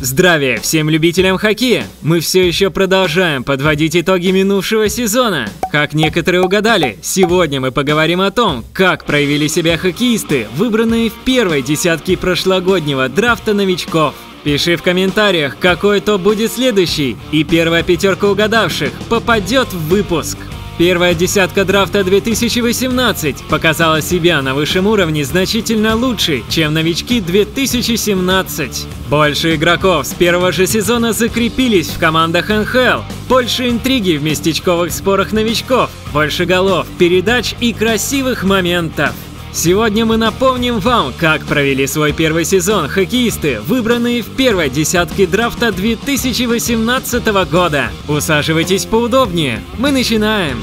Здравия всем любителям хоккея! Мы все еще продолжаем подводить итоги минувшего сезона. Как некоторые угадали, сегодня мы поговорим о том, как проявили себя хоккеисты, выбранные в первой десятке прошлогоднего драфта новичков. Пиши в комментариях, какой топ будет следующий, и первая пятерка угадавших попадет в выпуск. Первая десятка драфта 2018 показала себя на высшем уровне значительно лучше, чем новички 2017. Больше игроков с первого же сезона закрепились в командах НХЛ, больше интриги в местечковых спорах новичков, больше голов, передач и красивых моментов. Сегодня мы напомним вам, как провели свой первый сезон хоккеисты, выбранные в первой десятке драфта 2018 года. Усаживайтесь поудобнее. Мы начинаем.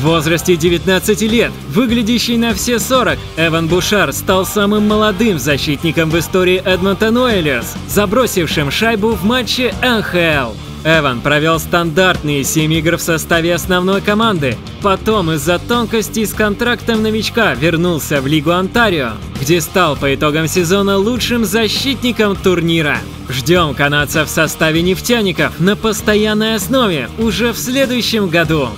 В возрасте 19 лет, выглядящий на все 40, Эван Бушар стал самым молодым защитником в истории Эдмонтон Уэллерс, забросившим шайбу в матче НХЛ. Эван провел стандартные 7 игр в составе основной команды. Потом из-за тонкостей с контрактом новичка вернулся в Лигу Онтарио, где стал по итогам сезона лучшим защитником турнира. Ждем канадца в составе нефтяников на постоянной основе уже в следующем году.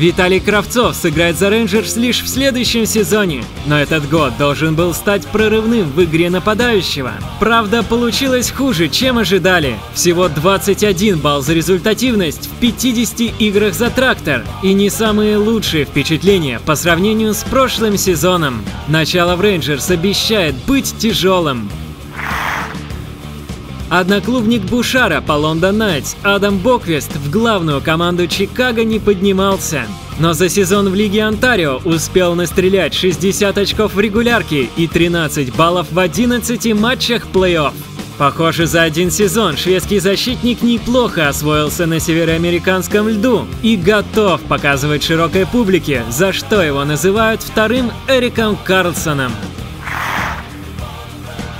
Виталий Кравцов сыграет за Рейнджерс лишь в следующем сезоне, но этот год должен был стать прорывным в игре нападающего. Правда, получилось хуже, чем ожидали. Всего 21 балл за результативность в 50 играх за трактор и не самые лучшие впечатления по сравнению с прошлым сезоном. Начало в Рейнджерс обещает быть тяжелым. Одноклубник Бушара по Лондон Найтс Адам Боквест в главную команду Чикаго не поднимался. Но за сезон в Лиге Онтарио успел настрелять 60 очков в регулярке и 13 баллов в 11 матчах плей-офф. Похоже, за один сезон шведский защитник неплохо освоился на североамериканском льду и готов показывать широкой публике, за что его называют вторым Эриком Карлсоном.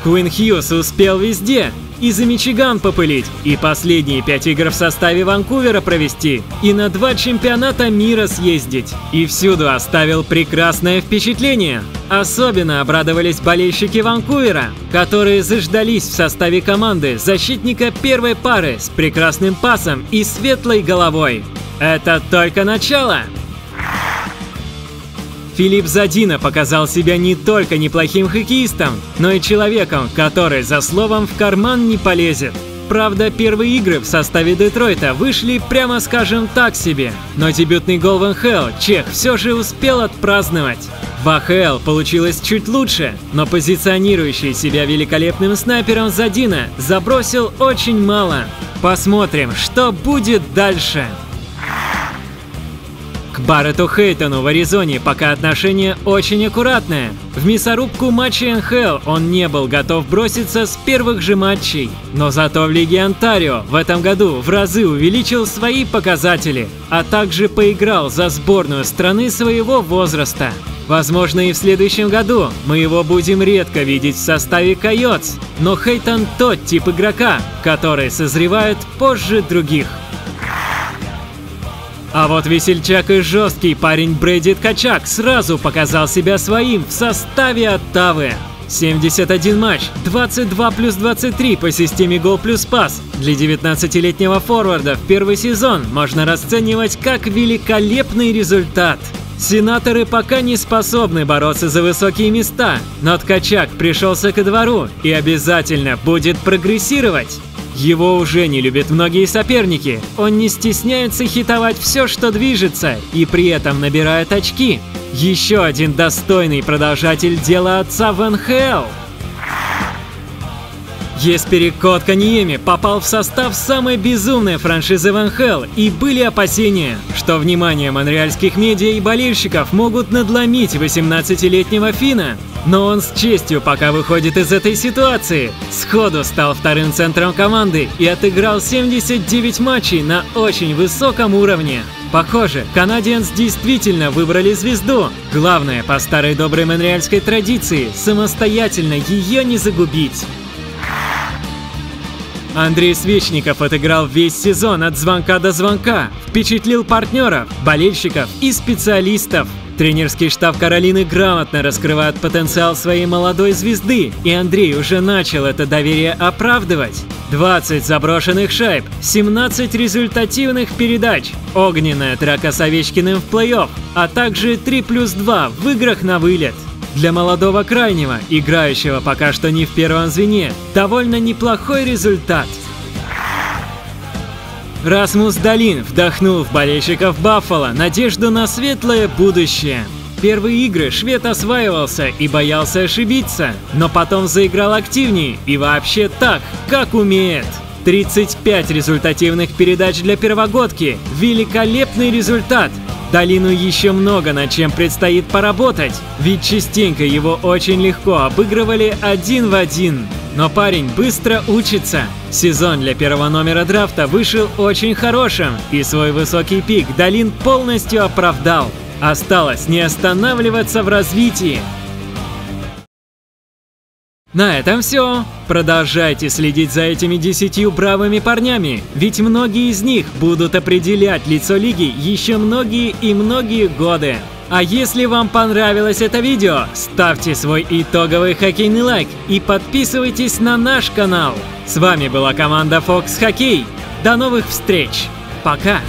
Куин Хьюз успел везде, и за Мичиган попылить, и последние пять игр в составе Ванкувера провести, и на два чемпионата мира съездить. И всюду оставил прекрасное впечатление. Особенно обрадовались болельщики Ванкувера, которые заждались в составе команды защитника первой пары с прекрасным пасом и светлой головой. Это только начало! Филипп Задина показал себя не только неплохим хоккеистом, но и человеком, который за словом в карман не полезет. Правда, первые игры в составе Детройта вышли, прямо скажем, так себе. Но дебютный гол в НХЛ Чех все же успел отпраздновать. В АХЛ получилось чуть лучше, но позиционирующий себя великолепным снайпером Задина забросил очень мало. Посмотрим, что будет дальше. К Барретту Хейтону в Аризоне пока отношение очень аккуратное. В мясорубку матча НХЛ он не был готов броситься с первых же матчей. Но зато в Лиге Онтарио в этом году в разы увеличил свои показатели, а также поиграл за сборную страны своего возраста. Возможно, и в следующем году мы его будем редко видеть в составе Койотс, но Хейтон тот тип игрока, который созревает позже других. А вот весельчак и жесткий парень Брэди Ткачак сразу показал себя своим в составе Оттавы. 71 матч, 22 плюс 23 по системе гол плюс пас. Для 19-летнего форварда в первый сезон можно расценивать как великолепный результат. Сенаторы пока не способны бороться за высокие места, но Ткачак пришелся ко двору и обязательно будет прогрессировать. Его уже не любят многие соперники. Он не стесняется хитовать все, что движется, и при этом набирает очки. Еще один достойный продолжатель дела отца в НХЛ. Еспери Кот Каньеми попал в состав самой безумной франшизы в НХЛ, и были опасения, что внимание монреальских медиа и болельщиков могут надломить 18-летнего Фина. Но он с честью пока выходит из этой ситуации. Сходу стал вторым центром команды и отыграл 79 матчей на очень высоком уровне. Похоже, канадиенс действительно выбрали звезду. Главное, по старой доброй монреальской традиции, самостоятельно ее не загубить. Андрей Свечников отыграл весь сезон от звонка до звонка, впечатлил партнеров, болельщиков и специалистов. Тренерский штаб Каролины грамотно раскрывает потенциал своей молодой звезды, и Андрей уже начал это доверие оправдывать. 20 заброшенных шайб, 17 результативных передач, огненная драка с Овечкиным в плей-офф, а также 3 плюс 2 в играх на вылет. Для молодого крайнего, играющего пока что не в первом звене, довольно неплохой результат. Расмус Долин вдохнул в болельщиков Баффало надежду на светлое будущее. Первые игры швед осваивался и боялся ошибиться, но потом заиграл активнее и вообще так, как умеет. 35 результативных передач для первогодки – великолепный результат, Долину еще много над чем предстоит поработать, ведь частенько его очень легко обыгрывали один в один. Но парень быстро учится. Сезон для первого номера драфта вышел очень хорошим, и свой высокий пик Долин полностью оправдал. Осталось не останавливаться в развитии. На этом все. Продолжайте следить за этими десятью бравыми парнями, ведь многие из них будут определять лицо лиги еще многие и многие годы. А если вам понравилось это видео, ставьте свой итоговый хоккейный лайк и подписывайтесь на наш канал. С вами была команда Fox Hockey. До новых встреч. Пока.